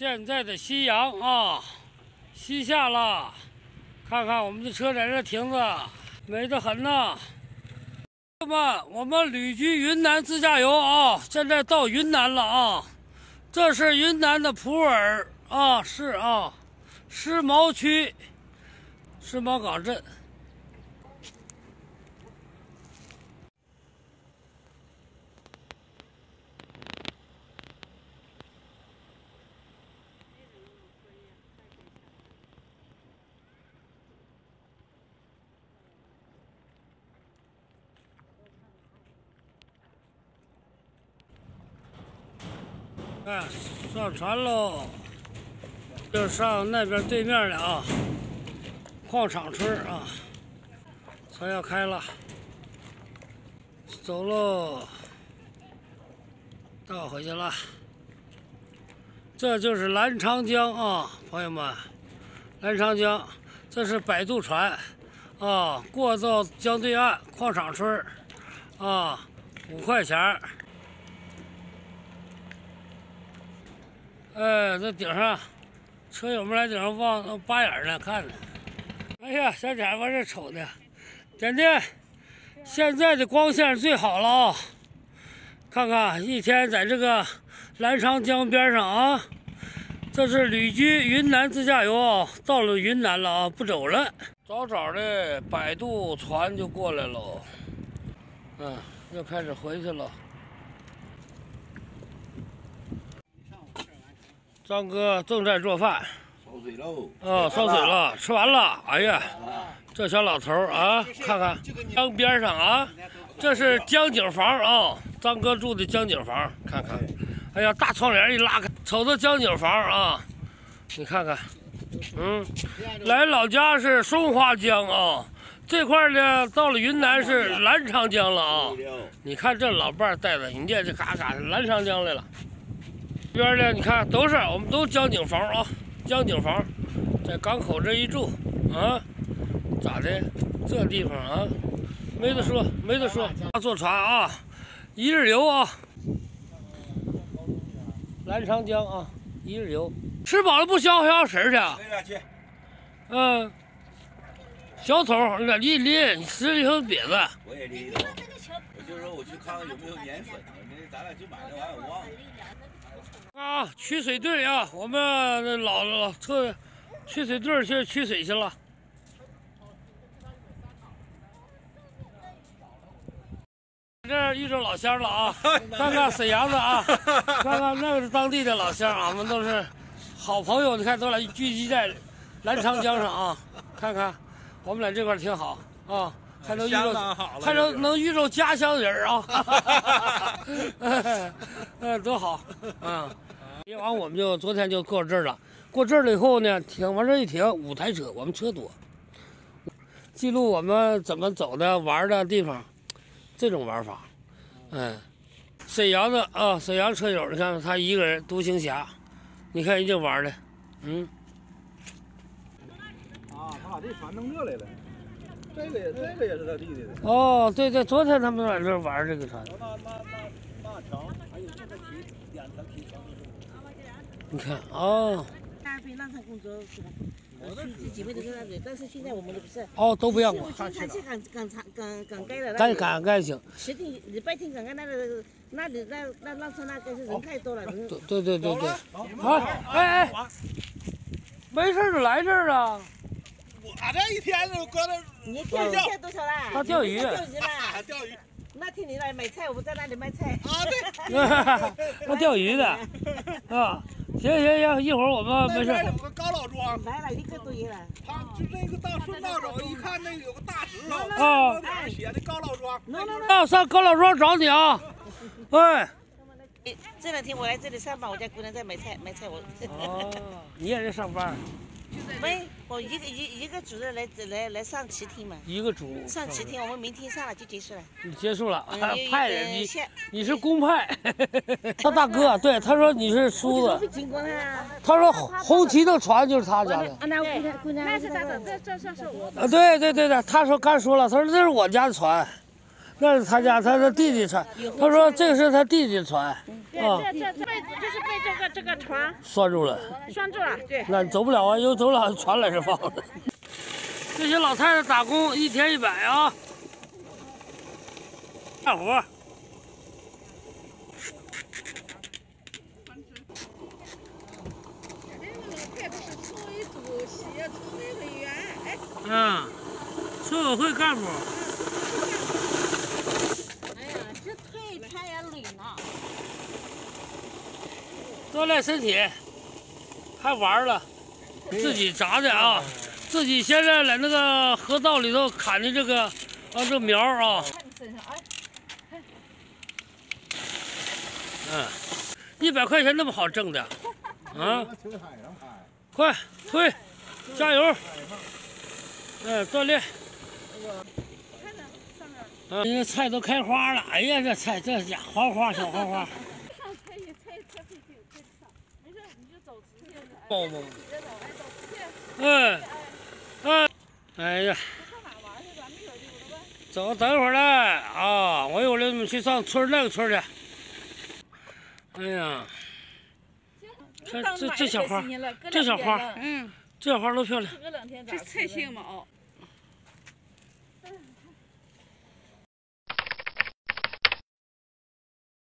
现在的夕阳啊，西下了，看看我们的车在这停着，美得很呐。朋友们，我们旅居云南自驾游啊，现在到云南了啊，这是云南的普洱啊市啊，狮毛区狮毛岗镇。哎，上船喽！就上那边对面的啊，矿场村啊，船要开了，走喽，倒回去了。这就是澜沧江啊，朋友们，澜沧江，这是摆渡船啊，过到江对岸矿场村啊，五块钱哎，这顶上，车友们来顶上望扒眼呢，看呢。哎呀，小点往这瞅呢，点点，现在的光线最好了啊！看看一天在这个澜沧江边上啊，这是旅居云南自驾游啊，到了云南了啊，不走了。早早的摆渡船就过来了，嗯，又开始回去了。张哥正在做饭，烧水喽！哦，烧水了，吃完了。哎呀，这小老头啊，看看江边上啊，这是江景房啊，张哥住的江景房，看看。哎呀，大窗帘一拉开，瞅着江景房啊，你看看，嗯，来老家是松花江啊，这块呢到了云南是澜沧江了啊。你看这老伴带着，人家这嘎嘎澜沧江来了。这边呢，你看都是我们都江景房啊，江景房，在港口这一住啊，咋的？这地方啊，没得说，没得说。坐船啊，一日游啊，澜沧江啊，一日游。吃饱了不消消食去？去。嗯，小偷，我拎拎，你吃一口瘪子。我也拎一口。我就说我去看看有没有粘粉，那咱俩去买那玩意儿，我忘了。啊，取水队啊，我们老老特取水队去取水去了。这遇着老乡了啊！看看沈阳的啊，看看那个是当地的老乡，我们都是好朋友。你看，都来聚集在澜沧江上啊！看看，我们俩这块挺好啊，还能遇到，还能能遇到家乡人啊！嗯，多好，嗯。别完，我们就昨天就过这儿了。过这儿了以后呢，停往这一停，五台车，我们车多，记录我们怎么走的、玩的地方，这种玩法。嗯，沈阳的啊，沈阳车友，你看他一个人独行侠，你看人家玩的，嗯。啊，他把这船弄这来了，这个也这个也是他弟弟的。哦，对对，昨天他们在这玩这个船。那那那那条，还有这个提两条提船。你看哦，大飞浪上工作是吧？这几位都是那个，但是现在我们都不是。哦，都不让我。经常去赶赶场赶赶街的。赶赶赶行。十天礼拜天赶赶那个那里那那浪车那个是人太多了。对对对对对。好，哎哎，没事就来这儿啊。我这一天都搁那。你钓鱼钓多少啦？他钓鱼。钓鱼啦，钓鱼。那天你来买菜，我不在那里卖菜。啊对。他钓鱼的，啊。行行行，一会儿我们没事。有个高老庄，来了一个多月了。他就这个大顺道走，一看那个有个大石头，啊，写的高老庄。那上高老庄找你啊！哎，这两天我来这里上班，我家姑娘在买菜，买菜我。哦，你也在上班。没，我一个一一个组的来来来上七天嘛。一个组。上七天，我们明天上了就结束了。你结束了，派人你你是公派。他大哥，对，他说你是叔子。他说红旗的船就是他家的。那姑娘，那是他的，这这这是我的。啊，对对对对，他说刚说了，他说这是我家的船。那是他家他的弟弟船。他说这个是他弟弟的船，对，啊这个这个船拴住了。拴住了，对。那走不了啊，又走不了，船来这放着。这些老太太打工一天一百啊，干活。嗯，村委会干部。哎呀，这腿天也累呢。锻炼身体，还玩了，自己炸的啊，自己现在在那个河道里头砍的这个啊这苗啊，嗯，一百块钱那么好挣的，啊，快推，加油，嗯，锻炼。啊，这菜都开花了，哎呀，这菜这家黄花小黄花。抱抱。嗯，嗯，哎呀，走，等一会儿来啊！我一会儿领你们去上村儿那个村儿去。哎呀，看这这小花，这小花，嗯，这小花多漂亮。这菜心嘛哦。